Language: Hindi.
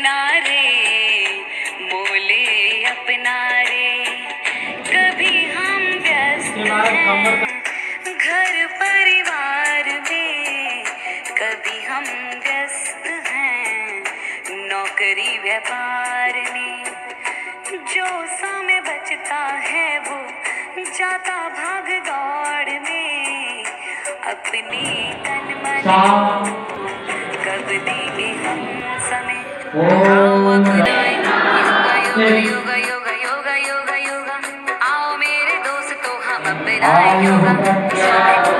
अपना रे बोले अपना रे कभी हम व्यस्त घर परिवार में। कभी हम व्यस्त हैं नौकरी व्यापार में। जो समय बचता है वो जाता भाग दौड़ में। अपनी तन मन कब देंगे हम समय? आओ अब मेरे दोस्तों हम अपनाएँ योगा